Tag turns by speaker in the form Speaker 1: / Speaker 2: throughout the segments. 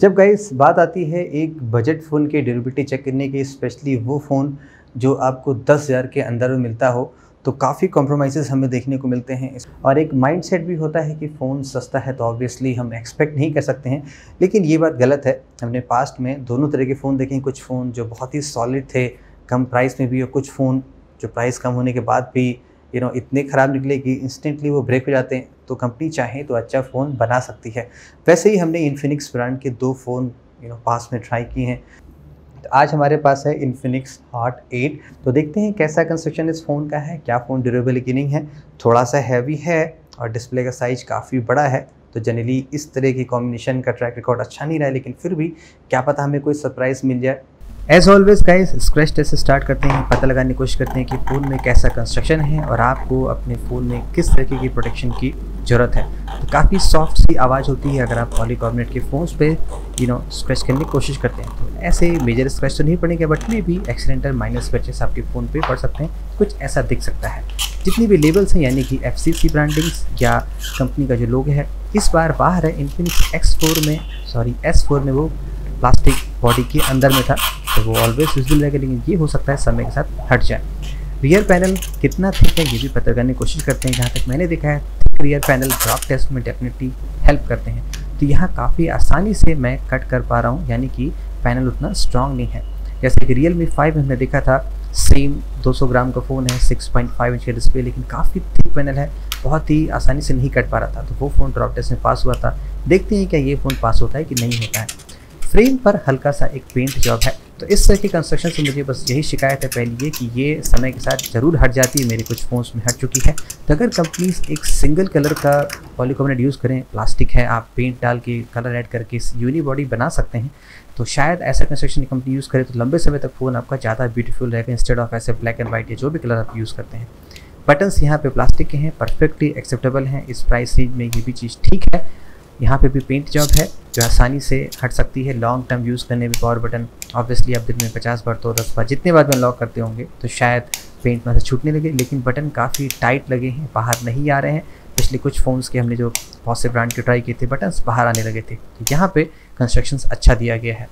Speaker 1: जब गाइस बात आती है एक बजट फ़ोन के ड्यूरेबिलिटी चेक करने की स्पेशली वो फ़ोन जो आपको दस हज़ार के अंदर में मिलता हो तो काफ़ी कॉम्प्रोमाइज़ हमें देखने को मिलते हैं। और एक माइंडसेट भी होता है कि फ़ोन सस्ता है तो ऑब्वियसली हम एक्सपेक्ट नहीं कर सकते हैं। लेकिन ये बात गलत है। हमने पास्ट में दोनों तरह के फ़ोन देखे कुछ फ़ोन जो बहुत ही सॉलिड थे कम प्राइस में भी और कुछ फ़ोन जो प्राइस कम होने के बाद भी यू नो इतने ख़राब निकले कि इंस्टेंटली वो ब्रेक हो जाते हैं। तो कंपनी चाहे तो अच्छा फ़ोन बना सकती है। वैसे ही हमने इन्फिनिक्स ब्रांड के दो फ़ोन यू नो पास में ट्राई किए हैं। तो आज हमारे पास है इन्फिनिक्स हॉट 8 तो देखते हैं कैसा कंस्ट्रक्शन इस फ़ोन का है, क्या फ़ोन ड्यूरेबल की नहीं है। थोड़ा सा हैवी है और डिस्प्ले का साइज़ काफ़ी बड़ा है। तो जनरली इस तरह की कॉम्बिनेशन का ट्रैक रिकॉर्ड अच्छा नहीं रहा है, लेकिन फिर भी क्या पता हमें कोई सरप्राइज़ मिल जाए। As always guys scratch test start करते हैं, पता लगाने की कोशिश करते हैं कि फ़ोन में कैसा कंस्ट्रक्शन है और आपको अपने फ़ोन में किस तरीके की प्रोटेक्शन की ज़रूरत है। तो काफ़ी सॉफ्ट सी आवाज़ होती है अगर आप पॉलीकार्बोनेट के फ़ोन्स पे यू नो स्क्रैच करने की कोशिश करते हैं। तो ऐसे मेजर स्क्रैच तो नहीं पड़ेंगे बट में भी एक्सीडेंटल माइनर स्क्रैचेस आपके फ़ोन पे पड़ सकते हैं। कुछ ऐसा दिख सकता है। जितनी भी लेबल्स हैं, यानी कि एफ़ ब्रांडिंग्स या कंपनी का जो लोग है, इस बार बाहर है इन्फिनिक्स एक्स में सॉरी एस में वो प्लास्टिक बॉडी के अंदर में था तो वो ऑलवेज यूजफुल रहेगा लेकिन ये हो सकता है समय के साथ हट जाए। रियर पैनल कितना थिक है, ये भी पता करने की कोशिश करते हैं, जहाँ तक मैंने देखा है रियर पैनल ड्रॉप टेस्ट में डेफिनेटली हेल्प करते हैं। तो यहाँ काफ़ी आसानी से मैं कट कर पा रहा हूँ, यानी कि पैनल उतना स्ट्रॉन्ग नहीं है। जैसे कि रियल मी फाइव हमने देखा था सेम 200 ग्राम का फ़ोन है 6.5 इंच का डिस्प्ले लेकिन काफ़ी थिक पैनल है, बहुत ही आसानी से नहीं कट पा रहा था। तो वो फ़ोन ड्रॉप टेस्ट में पास हुआ था। देखते हैं क्या ये फ़ोन पास होता है कि नहीं होता है। फ्रेम पर हल्का सा एक पेंट जॉब है। तो इस तरह की कंस्ट्रक्शन से मुझे बस यही शिकायत है पहली ये कि ये समय के साथ ज़रूर हट जाती है, मेरे कुछ फ़ोन्स में हट चुकी है। तो अगर कंपनीज़ एक सिंगल कलर का पॉलीकोमेट यूज़ करें प्लास्टिक है, आप पेंट डाल के कलर ऐड करके यूनी बॉडी बना सकते हैं तो शायद ऐसा कंस्ट्रक्शन कंपनी यूज़ करे तो लंबे समय तक फ़ोन आपका ज़्यादा ब्यूटीफुल रहेगा इंस्टेड ऑफ़ ऐसे ब्लैक एंड वाइट या जो भी कलर आप यूज़ करते हैं। बटन्स यहाँ पे प्लास्टिक के हैं परफेक्टली एक्सेप्टेबल हैं, इस प्राइस रेंज में ये भी चीज़ ठीक है। यहाँ पे भी पेंट जॉब है। जो आसानी से हट सकती है। लॉन्ग टर्म यूज़ करने में पावर बटन ऑब्वियसली आप दिन में पचास बार तो दस बार जितने बार में लॉक करते होंगे तो शायद पेंट में से छूटने लगे। लेकिन बटन काफ़ी टाइट लगे हैं, बाहर नहीं आ रहे हैं। पिछले कुछ फ़ोन्स के हमने जो बहुत से ब्रांड के ट्राई किए थे बटन्स बाहर आने लगे थे। तो यहाँ पे कंस्ट्रक्शन अच्छा दिया गया है।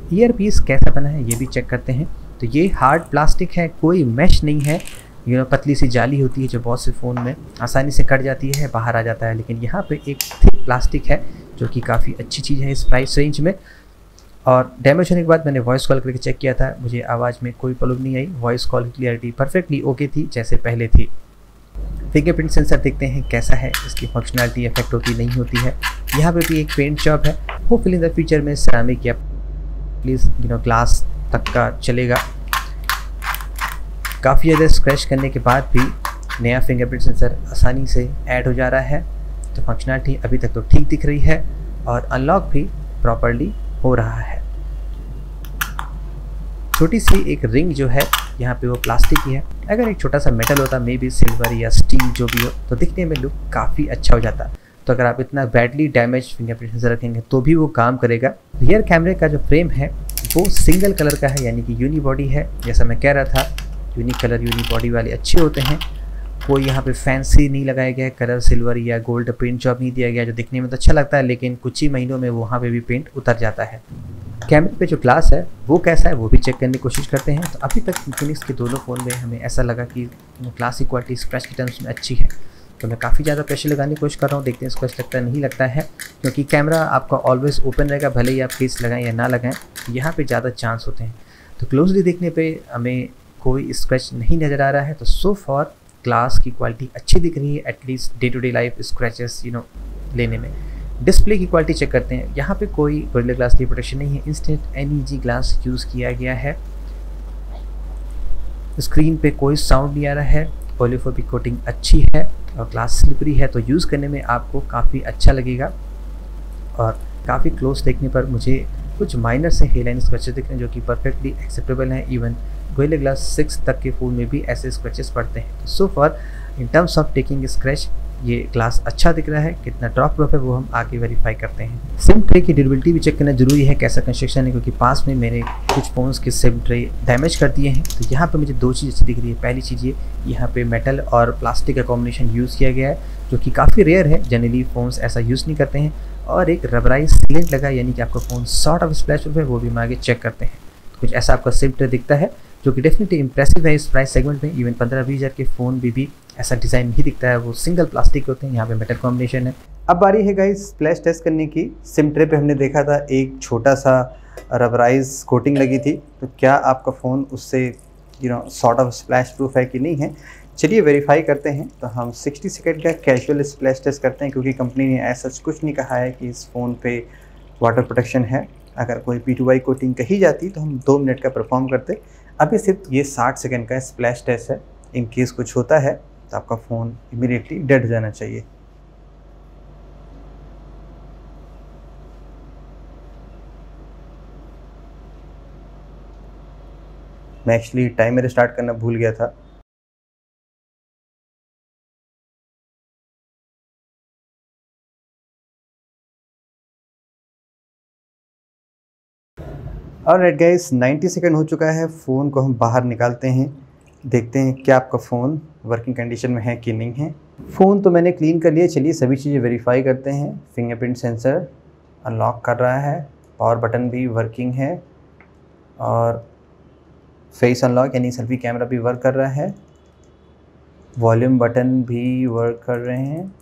Speaker 1: ईयर पीस कैसा बना है, ये भी चेक करते हैं। तो ये हार्ड प्लास्टिक है, कोई मैश नहीं है। यू नो पतली सी जाली होती है जो बहुत से फ़ोन में आसानी से कट जाती है, बाहर आ जाता है। लेकिन यहाँ पे एक थिक प्लास्टिक है, जो कि काफ़ी अच्छी चीज़ है इस प्राइस रेंज में। और डैमेज होने के बाद मैंने वॉइस कॉल करके चेक किया था। मुझे आवाज़ में कोई प्रॉब्लम नहीं आई। वॉइस कॉल की क्लियरिटी परफेक्टली ओके थी, जैसे पहले थी। फिंगरप्रिंट सेंसर देखते हैं कैसा है, इसकी फंक्शनैलिटी इफ़ेक्ट होती नहीं होती है। यहाँ पे भी एक पेंट जॉब है। होपफुली द फ्यूचर में सरामिक या प्लीज़ यू नो ग्लास तक का चलेगा। काफ़ी ज़्यादा स्क्रैच करने के बाद भी नया फिंगरप्रिंट सेंसर आसानी से ऐड हो जा रहा है। तो फंक्शनलिटी अभी तक तो ठीक दिख रही है और अनलॉक भी प्रॉपरली हो रहा है। छोटी सी एक रिंग जो है, यहाँ पे वो प्लास्टिक की है। अगर एक छोटा सा मेटल होता मे बी सिल्वर या स्टील जो भी हो तो दिखने में लुक काफ़ी अच्छा हो जाता। तो अगर आप इतना बैडली डैमेज फिंगरप्रिंट सेंसर रखेंगे तो भी वो काम करेगा। रियर कैमरे का जो फ्रेम है, वो सिंगल कलर का है, यानी कि यूनी बॉडी है। जैसा मैं कह रहा था यूनिक कलर यूनिक बॉडी वाले अच्छे होते हैं। कोई यहाँ पे फैंसी नहीं लगाया गया है। कलर सिल्वर या गोल्ड पेंट जॉब नहीं दिया गया, जो दिखने में तो अच्छा लगता है, लेकिन कुछ ही महीनों में वहाँ पे भी पेंट उतर जाता है। कैमरे पे जो ग्लास है, वो कैसा है, वो भी चेक करने की कोशिश करते हैं। तो अभी तक इन्फिनिक्स के दोनों फ़ोन में हमें ऐसा लगा कि ग्लास की क्वालिटी स्क्रैच की टर्म्स में अच्छी है। तो मैं काफ़ी ज़्यादा प्रेशर लगाने की कोशिश कर रहा हूँ, देखते हैं स्क्रैच लगता नहीं लगता है। क्योंकि कैमरा आपका ऑलवेज ओपन रहेगा, भले ही आप केस लगाएँ या ना लगाएँ, यहाँ पर ज़्यादा चांस होते हैं। तो क्लोजली देखने पे हमें कोई स्क्रैच नहीं नज़र आ रहा है तो सो फॉर ग्लास की क्वालिटी अच्छी दिख रही है at least day to day life scratches you know लेने में। डिस्प्ले की क्वालिटी चेक करते हैं। यहाँ पे कोई गोरिल्ला ग्लास की प्रोटेक्शन नहीं है। इंस्टेंट एन ग्लास यूज़ किया गया है। स्क्रीन पे कोई साउंड नहीं आ रहा है। पोलियोफोबिक कोटिंग अच्छी है और ग्लास स्लिपरी है तो यूज़ करने में आपको काफ़ी अच्छा लगेगा। और काफ़ी क्लोज देखने पर मुझे कुछ माइनर से हेलाइन स्क्रैचेस दिख रहे हैं, जो कि परफेक्टली एक्सेप्टेबल हैं इवन गोयले ग्लास सिक्स तक के फ़ोन में भी ऐसे स्क्रैचेस पड़ते हैं। So for in terms of taking scratch ये ग्लास अच्छा दिख रहा है, कितना ड्रॉप प्रूफ है, वो हम आगे वेरीफाई करते हैं। सिम ट्रे की ड्यूरेबिलिटी भी चेक करना ज़रूरी है, कैसा कंस्ट्रक्शन है, क्योंकि पास में मेरे कुछ फ़ोन्स के सिम ट्रे डैमेज कर दिए हैं। तो यहाँ पे मुझे दो चीज़ अच्छी दिख रही है। पहली चीज़ ये, यहाँ पे मेटल और प्लास्टिक का कॉम्बिनेशन यूज़ किया गया है, जो कि काफ़ी रेयर है जनरली फ़ोन्स ऐसा यूज़ नहीं करते हैं। और एक रबराइज सीलेंट लगा यानी कि आपका फ़ोन सॉर्ट ऑफ़ स्प्लैश है, वो भी हम आगे चेक करते हैं। तो कुछ ऐसा आपका सिम ट्रे दिखता है जो कि डेफिनेटली इंप्रेसिव है इस प्राइस सेगमेंट में। इवन पंद्रह बीस हज़ार के फ़ोन भी, भी ऐसा डिज़ाइन नहीं दिखता है। वो सिंगल प्लास्टिक होते हैं। यहाँ पे मेटल कॉम्बिनेशन है। अब बारी है गाइस स्प्लैश टेस्ट करने की। सिम ट्रे पे हमने देखा था एक छोटा सा रबराइज कोटिंग लगी थी। तो क्या आपका फ़ोन उससे you know sort of splash proof है कि नहीं है? चलिए वेरीफाई करते हैं। तो हम 60 सेकंड का कैजुअल स्प्लैश टेस्ट करते हैं क्योंकि कंपनी ने ऐसा कुछ नहीं कहा है कि इस फ़ोन पे वाटर प्रोटेक्शन है। अगर कोई पी टू कोटिंग कही जाती तो हम दो मिनट का परफॉर्म करते। अभी सिर्फ़ ये 60 सेकेंड का स्प्लैश टेस्ट है। इन केस कुछ होता है तो आपका फ़ोन इमिडिएटली डेड हो जाना चाहिए। मैं एक्चुअली टाइमर स्टार्ट करना भूल गया था। और रेड गाइस 90 सेकंड हो चुका है। फ़ोन को हम बाहर निकालते हैं। देखते हैं क्या आपका फ़ोन वर्किंग कंडीशन में है कि नहीं है। फ़ोन तो मैंने क्लीन कर लिया। चलिए सभी चीज़ें वेरीफाई करते हैं। फिंगरप्रिंट सेंसर अनलॉक कर रहा है। पावर बटन भी वर्किंग है। और फेस अनलॉक यानी सेल्फी कैमरा भी वर्क कर रहा है। वॉल्यूम बटन भी वर्क कर रहे हैं।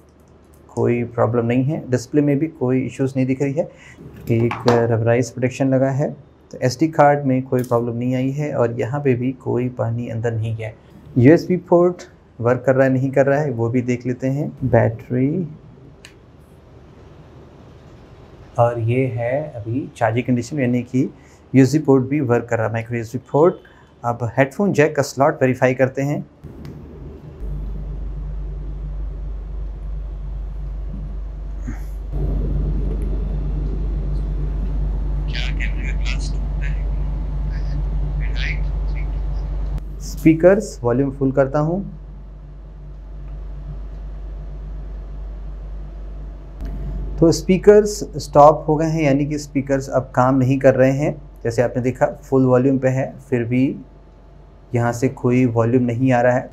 Speaker 1: कोई प्रॉब्लम नहीं है। डिस्प्ले में भी कोई इश्यूज़ नहीं दिख रही है। एक रबराइज प्रोटेक्शन लगा है। तो एस कार्ड में कोई प्रॉब्लम नहीं आई है और यहाँ पे भी कोई पानी अंदर नहीं गया यू एस पोर्ट वर्क कर रहा है, नहीं कर रहा है, वो भी देख लेते हैं। बैटरी और ये है अभी चार्जिंग कंडीशन यानी कि यूएसबी पोर्ट भी वर्क कर रहा है। माइक्रो यूएसबी पोर्ट अब हेडफोन जैक का स्लॉट वेरीफाई करते हैं। स्पीकर्स वॉल्यूम फुल करता हूँ। तो स्पीकर्स स्टॉप हो गए हैं, यानी कि स्पीकर्स अब काम नहीं कर रहे हैं। जैसे आपने देखा फुल वॉल्यूम पे है, फिर भी यहाँ से कोई वॉल्यूम नहीं आ रहा है।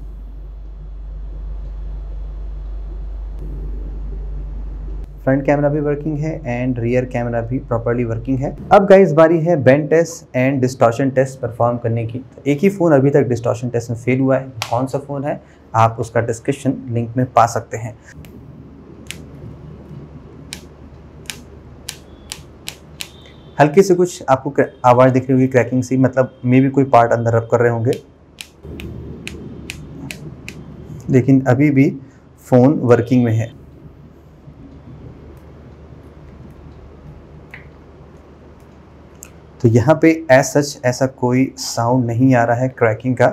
Speaker 1: फ्रंट कैमरा भी वर्किंग है एंड रियर कैमरा भी प्रॉपरली वर्किंग है। अब गाइस बारी है bend test and distortion test perform करने की। तो एक ही फ़ोन अभी तक डिस्टॉर्शन टेस्ट में फेल हुआ है। कौन सा फ़ोन है? आप उसका डिस्क्रिप्शन लिंक में पा सकते हैं। हल्की से कुछ आपको आवाज़ दिख रही होगी क्रैकिंग सी मतलब मे भी कोई पार्ट अंदर रब कर रहे होंगे। लेकिन अभी भी फ़ोन वर्किंग में है। तो यहाँ पे एज सच ऐसा कोई साउंड नहीं आ रहा है क्रैकिंग का।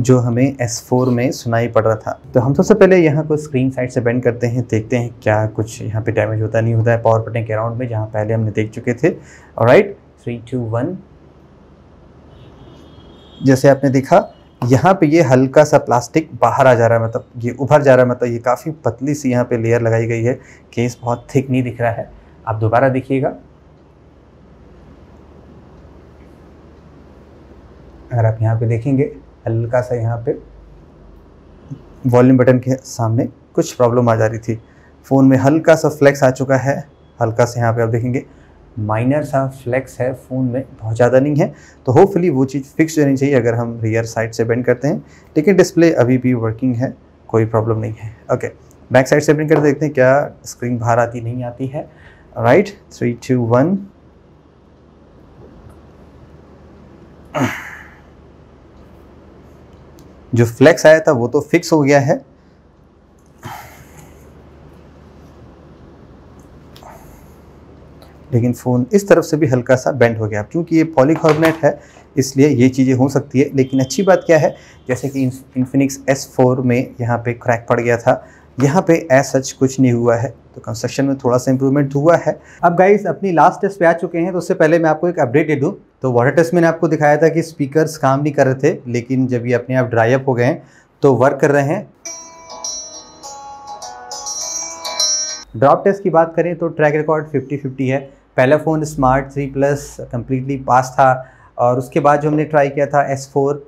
Speaker 1: जो हमें S4 में सुनाई पड़ रहा था। तो हम सबसे पहले यहाँ को स्क्रीन साइड से बेंड करते हैं, देखते हैं क्या कुछ यहाँ पे डैमेज होता नहीं होता है पावर बटन के अराउंड में, जहाँ पहले हमने देख चुके थे। राइट थ्री टू वन जैसे आपने देखा यहाँ पे ये हल्का सा प्लास्टिक बाहर आ जा रहा है मतलब ये उभर जा रहा है मतलब ये काफ़ी पतली सी यहाँ पे लेयर लगाई गई है। केस बहुत थिक नहीं दिख रहा है। आप दोबारा देखिएगा। अगर आप यहाँ पे देखेंगे, हल्का सा यहाँ पे वॉल्यूम बटन के सामने कुछ प्रॉब्लम आ जा रही थी। फ़ोन में हल्का सा फ्लैक्स आ चुका है। हल्का सा यहाँ पे आप देखेंगे। माइनर सा फ्लैक्स है फ़ोन में, बहुत ज़्यादा नहीं है। तो होपफुली वो चीज़ फिक्स होनी चाहिए अगर हम रियर साइड से बेंड करते हैं। लेकिन डिस्प्ले अभी भी वर्किंग है, कोई प्रॉब्लम नहीं है। ओके बैक साइड से बेंड करते देखते हैं क्या स्क्रीन बाहर आती, नहीं आती है। राइट थ्री टू वन जो फ्लेक्स आया था वो तो फिक्स हो गया है। लेकिन फ़ोन इस तरफ़ से भी हल्का सा बेंड हो गया। क्योंकि ये पॉलीकार्बोनेट है, इसलिए ये चीज़ें हो सकती है। लेकिन अच्छी बात क्या है, जैसे कि इन्फिनिक्स एस फोर में यहाँ पे क्रैक पड़ गया था, यहाँ पे एज सच कुछ नहीं हुआ है। तो कंस्ट्रक्शन में थोड़ा सा इंप्रूवमेंट हुआ है। अब गाइस अपनी लास्ट टेस्ट पे आ चुके हैं तो उससे पहले मैं आपको एक अपडेट दे दूँ। तो वाटर टेस्ट मैंने आपको दिखाया था कि स्पीकर्स काम नहीं कर रहे थे, लेकिन जब ये अपने आप ड्राई अप हो गए तो वर्क कर रहे हैं। ड्रॉप टेस्ट की बात करें तो ट्रैक रिकॉर्ड 50-50 है। पहला phone smart three plus completely pass था और उसके बाद जो हमने ट्राई किया था एस फोर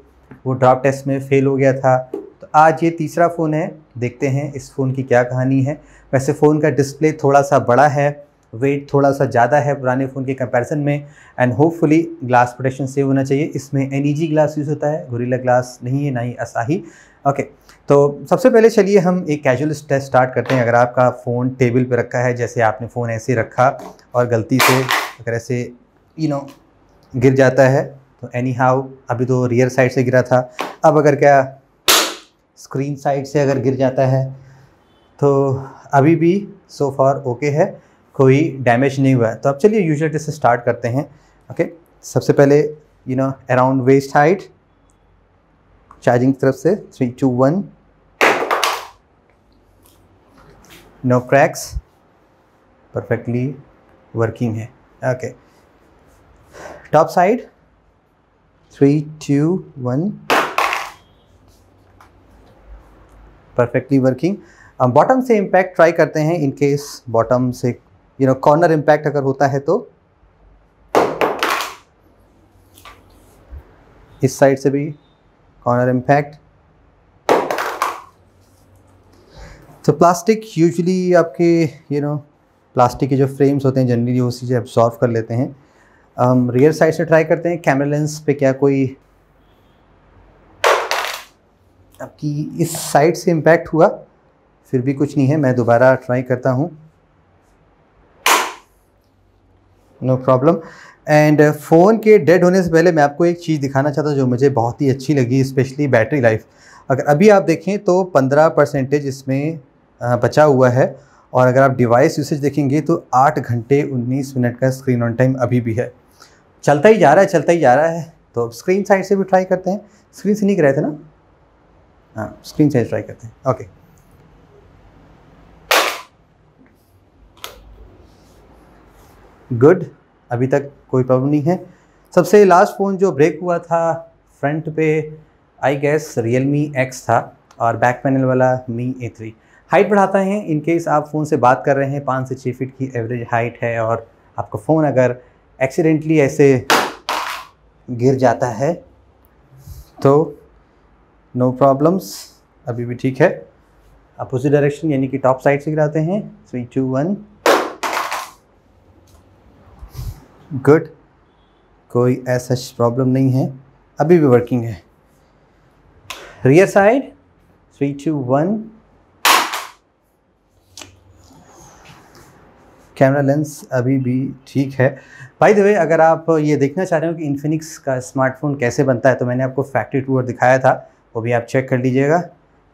Speaker 1: वो ड्रॉप टेस्ट में फ़ेल हो गया था। तो आज ये तीसरा फ़ोन है, देखते हैं इस फ़ोन की क्या कहानी है। वैसे फ़ोन का डिस्प्ले थोड़ा सा बड़ा है वेट थोड़ा सा ज़्यादा है पुराने फ़ोन के कंपैरिजन में and hopefully glass protection save होना चाहिए। इसमें एन ग्लास यूज़ होता है गोरिल्ला ग्लास नहीं है, ना ही असाही ओके तो सबसे पहले चलिए हम एक कैजुअल टेस्ट स्टार्ट करते हैं। अगर आपका फ़ोन टेबल पर रखा है, जैसे आपने फ़ोन ऐसे रखा और गलती से अगर ऐसे यू नो गिर जाता है तो एनी हाउ अभी तो रियर साइड से गिरा था। अब अगर क्या स्क्रीन साइड से अगर गिर जाता है तो अभी भी सो फार ओके है, कोई डैमेज नहीं हुआ है। तो अब चलिए यूजल टेस्ट स्टार्ट करते हैं। ओके सबसे पहले you know around waist height charging तरफ़ से three two one no cracks perfectly working है. Okay top side three two one perfectly working bottom से इम्पैक्ट ट्राई करते हैं इन केस बॉटम से यू नो कॉर्नर इम्पैक्ट अगर होता है तो. इस साइड से भी कॉर्नर इम्पैक्ट तो प्लास्टिक यूजुअली आपके यू नो प्लास्टिक के जो फ्रेम्स होते हैं जनरली वो चीज़ें एब्जॉर्व कर लेते हैं। हम रियर साइड से ट्राई करते हैं। कैमरा लेंस पे क्या कोई आपकी इस साइड से इम्पैक्ट हुआ, फिर भी कुछ नहीं है। मैं दोबारा ट्राई करता हूँ। नो प्रॉब्लम एंड फ़ोन के डेड होने से पहले मैं आपको एक चीज़ दिखाना चाहता हूँ जो मुझे बहुत ही अच्छी लगी स्पेशली बैटरी लाइफ अगर अभी आप देखें तो 15 परसेंटेज इसमें बचा हुआ है। और अगर आप डिवाइस यूसेज देखेंगे तो 8 घंटे 19 मिनट का स्क्रीन ऑन टाइम अभी भी है। चलता ही जा रहा है, चलता ही जा रहा है। तो स्क्रीन साइड से भी ट्राई करते हैं। स्क्रीन से नहीं कराए थे ना? हाँ स्क्रीन साइड ट्राई करते हैं। ओके गुड अभी तक कोई प्रॉब्लम नहीं है। सबसे लास्ट फ़ोन जो ब्रेक हुआ था फ्रंट पे I guess Realme X था और बैक पैनल वाला मी ए थ्री हाइट बढ़ाता है इन केस आप फ़ोन से बात कर रहे हैं, पाँच से छः फीट की एवरेज हाइट है और आपका फ़ोन अगर एक्सीडेंटली ऐसे गिर जाता है तो नो प्रॉब्लम्स अभी भी ठीक है। अपोजिट डायरेक्शन यानी कि टॉप साइड से गिराते हैं। थ्री टू वन गुड, कोई ऐसा प्रॉब्लम नहीं है। अभी भी वर्किंग है। Rear side three two one camera lens अभी भी ठीक है। बाई द अगर आप ये देखना चाह रहे हो कि इन्फिनिक्स का स्मार्टफ़ोन कैसे बनता है तो मैंने आपको फैक्ट्री टूर दिखाया था, वो भी आप चेक कर लीजिएगा।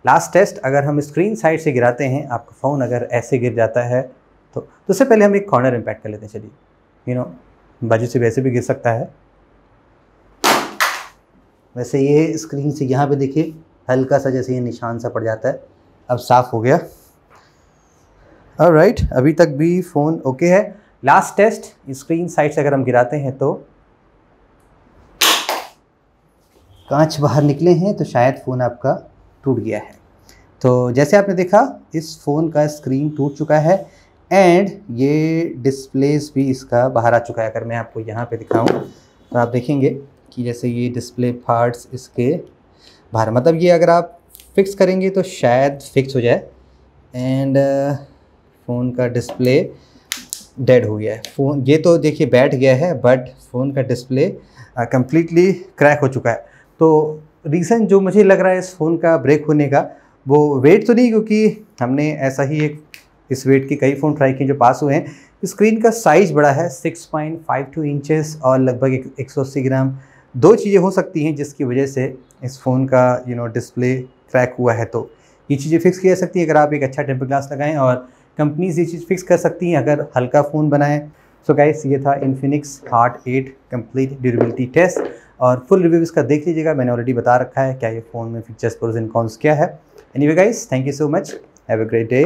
Speaker 1: लास्ट टेस्ट अगर हम स्क्रीन साइड से गिराते हैं, आपका फ़ोन अगर ऐसे गिर जाता है तो उससे पहले हम एक कॉर्नर इम्पैक्ट कर लेते हैं, चलिए। यू नो बाजू से वैसे भी गिर सकता है। वैसे ये स्क्रीन से यहाँ पे देखिए हल्का सा जैसे ये निशान सा पड़ जाता है। अब साफ़ हो गया। और राइट right, अभी तक भी फ़ोन ओके है। लास्ट टेस्ट स्क्रीन साइड से अगर हम गिराते हैं तो। कांच बाहर निकले हैं तो शायद फ़ोन आपका टूट गया है। तो जैसे आपने देखा इस फ़ोन का स्क्रीन टूट चुका है। एंड ये डिस्प्लेस भी इसका बाहर आ चुका है, अगर मैं आपको यहाँ पे दिखाऊँ तो आप देखेंगे कि जैसे ये डिस्प्ले पार्ट्स इसके बाहर मतलब ये अगर आप फिक्स करेंगे तो शायद फिक्स हो जाए। एंड फ़ोन का डिस्प्ले डेड हो गया है। फ़ोन ये तो देखिए बैठ गया है बट फ़ोन का डिस्प्ले कम्प्लीटली क्रैक हो चुका है। तो रीज़न जो मुझे लग रहा है इस फ़ोन का ब्रेक होने का, वो वेट तो नहीं, क्योंकि हमने ऐसा ही एक इस वेट के कई फ़ोन ट्राई किए जो पास हुए हैं। स्क्रीन का साइज़ बड़ा है 6.52 इंचेस और लगभग एक सौ ग्राम। दो चीज़ें हो सकती हैं जिसकी वजह से इस फ़ोन का यू नो डिस्प्ले क्रैक हुआ है तो। ये चीज़ें फिक्स की जा सकती हैं अगर आप एक अच्छा टेम्पर ग्लास लगाएँ और कंपनीज़ ये चीज़ फिक्स कर सकती हैं अगर हल्का फ़ोन बनाएँ। सो गाइस ये था Infinix Hot eight complete durability test और फुल रिव्यू इसका देख लीजिएगा। मैंने ऑलरेडी बता रखा है क्या ये फ़ोन में फीचर्स प्रोज कॉन्स क्या है। Anyway guys thank you so much have a great day